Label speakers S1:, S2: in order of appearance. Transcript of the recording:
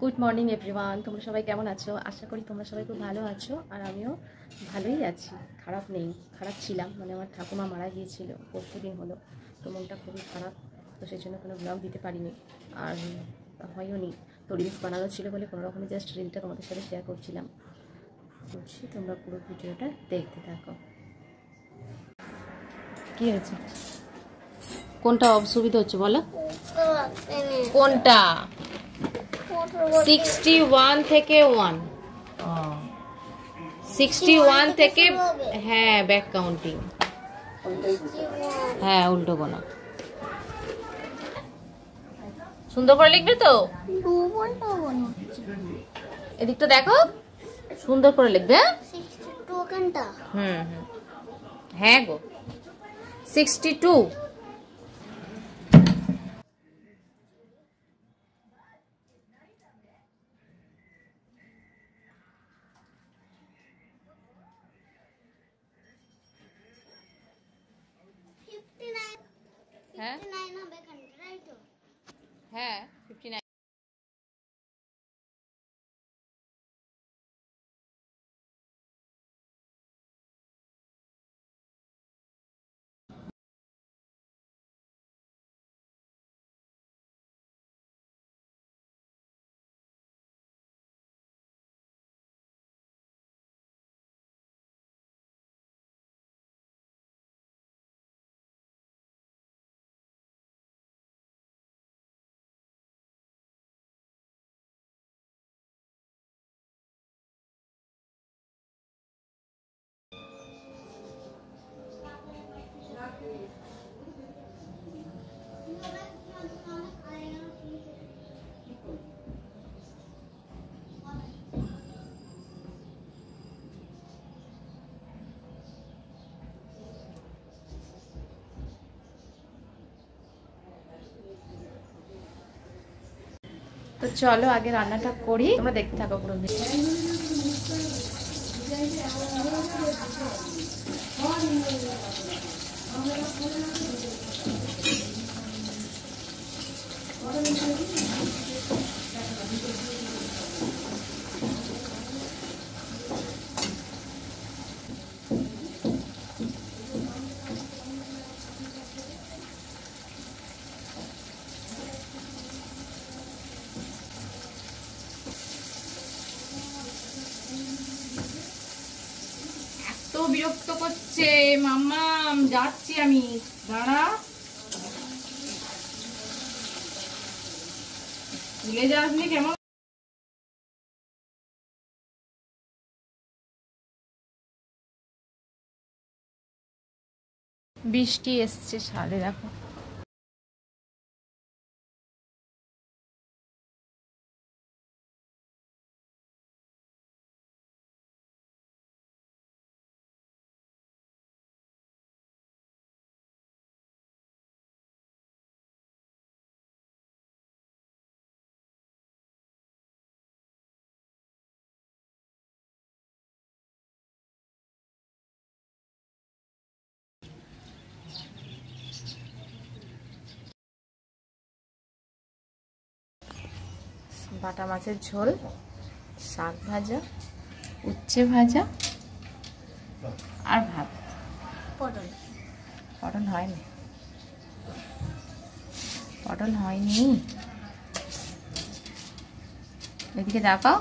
S1: Good morning everyone তোমরা সবাই কেমন আছো? আশা করি তোমরা সবাই খুব ভালো আছো আর আমিও ভালোই আছি। খারাপ নেই খারাপ ছিলাম মানে আমার ঠাকুমা মারা গিয়েছিল পরশু দিন হলো। তো মনটা খুবই খারাপ তো সেই জন্য কোনো ব্লগ দিতে পারিনি। আর হয়ও নি তো রিলস বানানো ছিল বলে কোনো রকমের জাস্ট রিলটা তোমাদের সাথে শেয়ার করছিলাম। বলছি তোমরা পুরো ভিডিওটা দেখতে থাকো। কী হয়েছে? কোনটা অসুবিধা হচ্ছে বলো? কোনটা? সিক্সটি ওয়ান থেকে ওয়ান। সিক্সটি ওয়ান থেকে হ্যাঁ ব্যাক কাউন্টিং হ্যাঁ উল্টো গোনা সুন্দর করে লিখবে তো? এদিকটা দেখো। সুন্দর করে লিখবে হ্যাঁ? হুম হুম। হ্যাঁ গো। সিক্সটি টু হ্যাঁ হ্যাঁ তো চলো আগে রান্নাটা করি তোমরা দেখতে থাকো পুরো ভিডিও বিরক্ত করছে মাম্মা যাচ্ছি আমি। দাঁড়া। ভুলে যাসনি কেমন? বৃষ্টি এসছে সালে দেখো। বাটা মাছের ঝোল শাক ভাজা উচ্ছে ভাজা আর ভাত।
S2: পটল।
S1: পটল হয়নি। পটল হয়নি। এদিকে দেখাও।